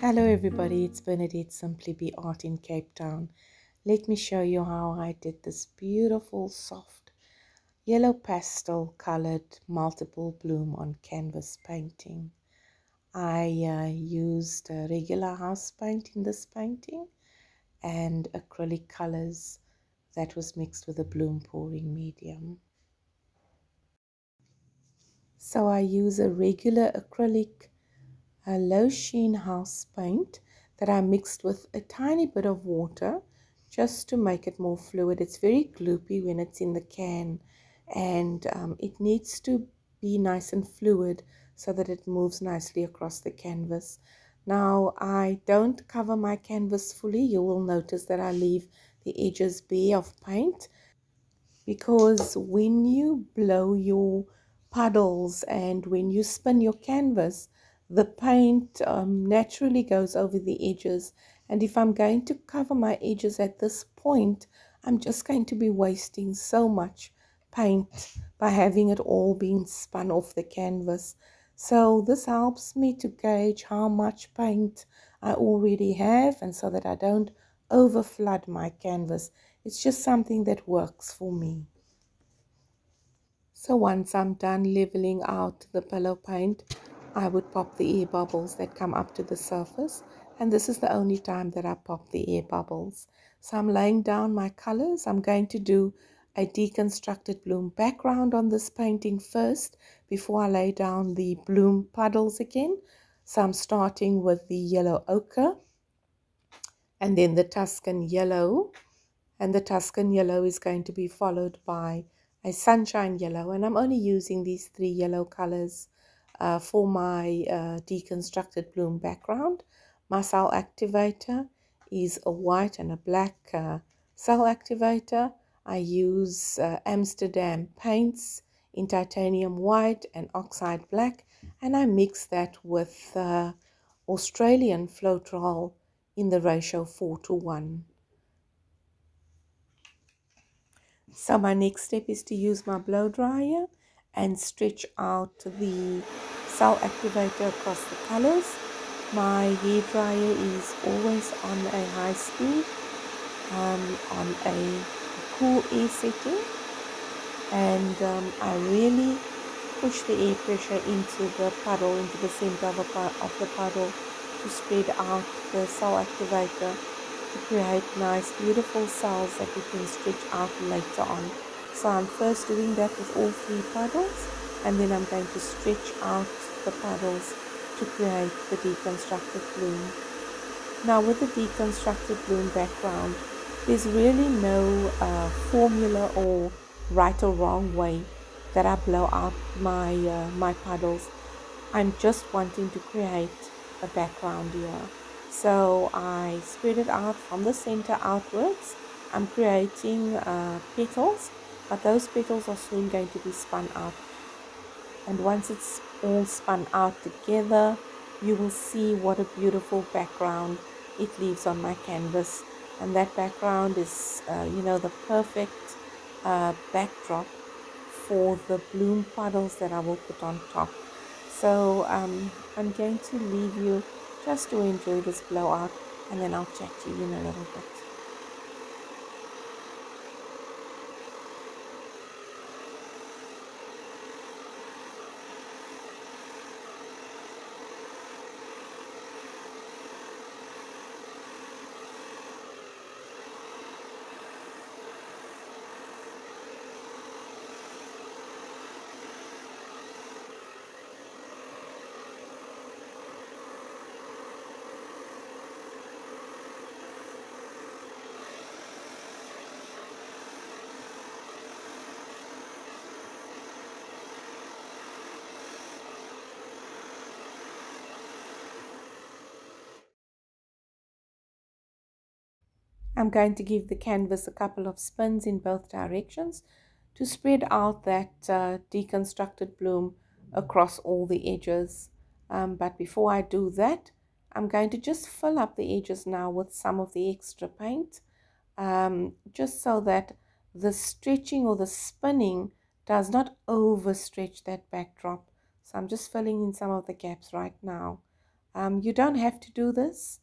Hello everybody, it's Bernadette Simply B Art in Cape Town. Let me show you how I did this beautiful soft yellow pastel colored multiple bloom on canvas painting. I uh, used regular house paint in this painting and acrylic colors that was mixed with a bloom pouring medium. So I use a regular acrylic a low sheen house paint that I mixed with a tiny bit of water just to make it more fluid. It's very gloopy when it's in the can and um, it needs to be nice and fluid so that it moves nicely across the canvas. Now I don't cover my canvas fully. You will notice that I leave the edges bare of paint because when you blow your puddles and when you spin your canvas, the paint um, naturally goes over the edges. And if I'm going to cover my edges at this point, I'm just going to be wasting so much paint by having it all being spun off the canvas. So this helps me to gauge how much paint I already have and so that I don't over flood my canvas. It's just something that works for me. So once I'm done leveling out the pillow paint, I would pop the air bubbles that come up to the surface. And this is the only time that I pop the air bubbles. So I'm laying down my colors. I'm going to do a deconstructed bloom background on this painting first before I lay down the bloom puddles again. So I'm starting with the yellow ochre and then the Tuscan yellow. And the Tuscan yellow is going to be followed by a sunshine yellow. And I'm only using these three yellow colors uh, for my uh, deconstructed bloom background. My cell activator is a white and a black uh, cell activator. I use uh, Amsterdam paints in titanium white and oxide black and I mix that with uh, Australian Floetrol in the ratio 4 to 1. So my next step is to use my blow dryer and stretch out the cell activator across the colors. My hair dryer is always on a high speed, um, on a cool air setting, and um, I really push the air pressure into the puddle, into the center of, of the puddle to spread out the cell activator to create nice beautiful cells that we can stretch out later on. So I'm first doing that with all three puddles and then I'm going to stretch out the puddles to create the deconstructed bloom. Now with the deconstructed bloom background, there's really no uh, formula or right or wrong way that I blow out my, uh, my puddles. I'm just wanting to create a background here. So I spread it out from the center outwards. I'm creating uh, petals, but those petals are soon going to be spun out. And once it's all spun out together, you will see what a beautiful background it leaves on my canvas. And that background is, uh, you know, the perfect uh, backdrop for the bloom puddles that I will put on top. So um, I'm going to leave you just to enjoy this blowout and then I'll chat to you in a little bit. I'm going to give the canvas a couple of spins in both directions to spread out that uh, deconstructed bloom across all the edges. Um, but before I do that, I'm going to just fill up the edges now with some of the extra paint, um, just so that the stretching or the spinning does not overstretch that backdrop. So I'm just filling in some of the gaps right now. Um, you don't have to do this.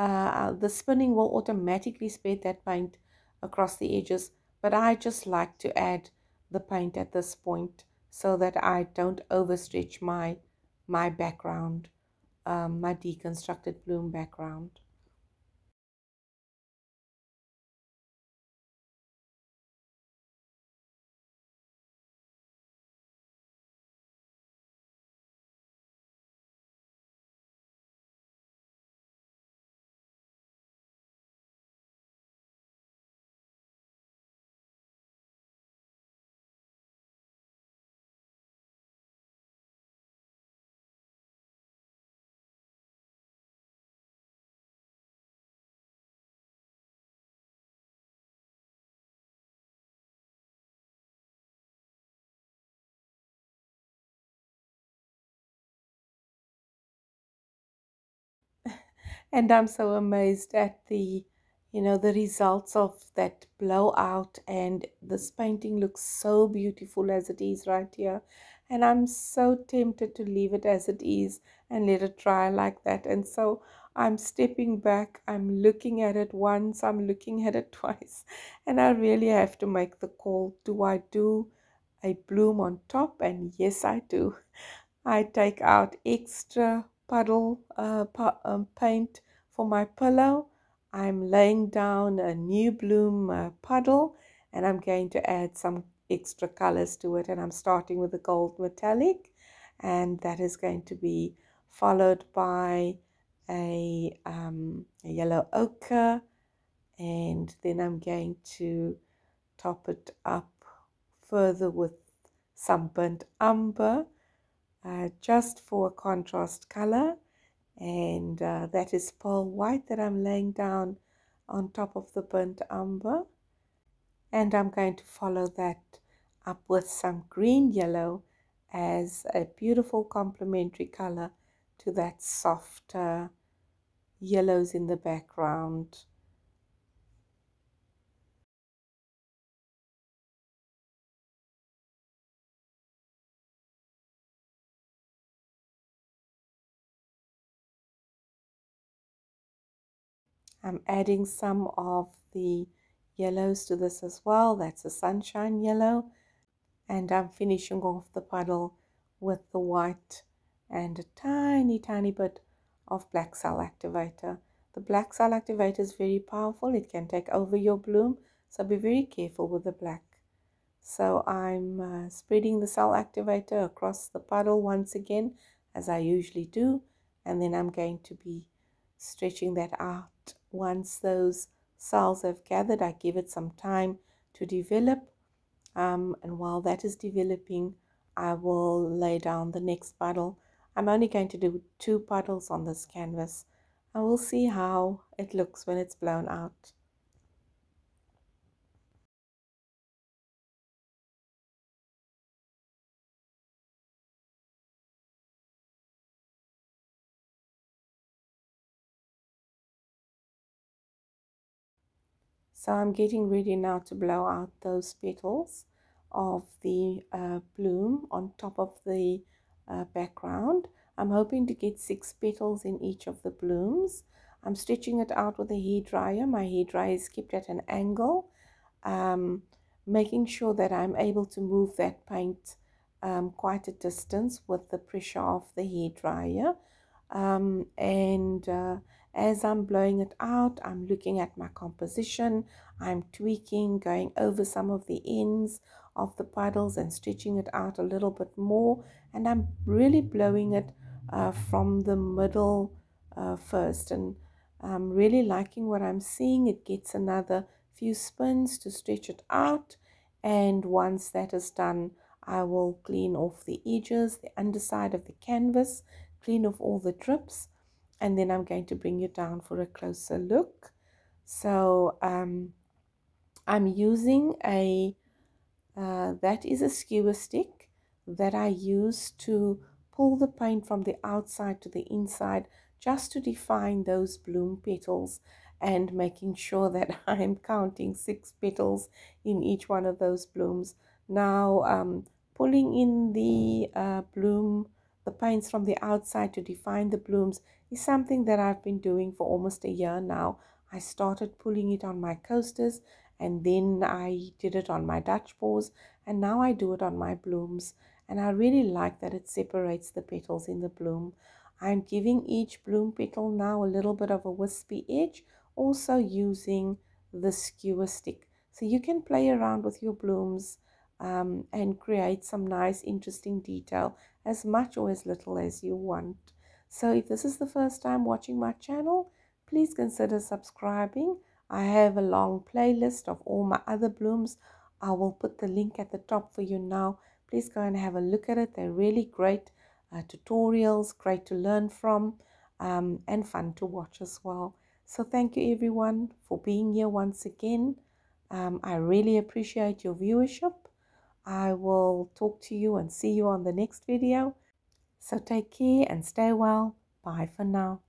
Uh, the spinning will automatically spread that paint across the edges, but I just like to add the paint at this point so that I don't overstretch my my background, um, my deconstructed bloom background. And I'm so amazed at the you know the results of that blowout. And this painting looks so beautiful as it is right here. And I'm so tempted to leave it as it is and let it dry like that. And so I'm stepping back. I'm looking at it once. I'm looking at it twice. And I really have to make the call. Do I do a bloom on top? And yes I do. I take out extra puddle uh, um, paint for my pillow. I'm laying down a new bloom uh, puddle and I'm going to add some extra colors to it and I'm starting with the gold metallic and that is going to be followed by a, um, a yellow ochre and then I'm going to top it up further with some burnt umber uh, just for a contrast color. And uh, that is pearl white that I'm laying down on top of the burnt umber and I'm going to follow that up with some green yellow as a beautiful complementary color to that softer yellows in the background I'm adding some of the yellows to this as well. That's a sunshine yellow. And I'm finishing off the puddle with the white and a tiny, tiny bit of black cell activator. The black cell activator is very powerful. It can take over your bloom. So be very careful with the black. So I'm uh, spreading the cell activator across the puddle once again, as I usually do. And then I'm going to be stretching that out once those cells have gathered, I give it some time to develop. Um, and while that is developing, I will lay down the next puddle. I'm only going to do two puddles on this canvas. I will see how it looks when it's blown out. So I'm getting ready now to blow out those petals of the uh, bloom on top of the uh, background. I'm hoping to get six petals in each of the blooms. I'm stretching it out with a hair dryer. My hair dryer is kept at an angle, um, making sure that I'm able to move that paint um, quite a distance with the pressure of the hair dryer. Um, and uh, as I'm blowing it out, I'm looking at my composition, I'm tweaking, going over some of the ends of the puddles and stretching it out a little bit more. And I'm really blowing it uh, from the middle uh, first. And I'm really liking what I'm seeing. It gets another few spins to stretch it out. And once that is done, I will clean off the edges, the underside of the canvas, clean off all the drips and then I'm going to bring you down for a closer look. So um, I'm using a, uh, that is a skewer stick that I use to pull the paint from the outside to the inside just to define those bloom petals and making sure that I'm counting six petals in each one of those blooms. Now um, pulling in the uh, bloom the paints from the outside to define the blooms is something that I've been doing for almost a year now. I started pulling it on my coasters and then I did it on my Dutch pours and now I do it on my blooms and I really like that it separates the petals in the bloom. I'm giving each bloom petal now a little bit of a wispy edge also using the skewer stick. So you can play around with your blooms um, and create some nice interesting detail as much or as little as you want. So if this is the first time watching my channel, please consider subscribing. I have a long playlist of all my other blooms. I will put the link at the top for you now. Please go and have a look at it. They're really great uh, tutorials, great to learn from, um, and fun to watch as well. So thank you everyone for being here once again. Um, I really appreciate your viewership. I will talk to you and see you on the next video. So take care and stay well. Bye for now.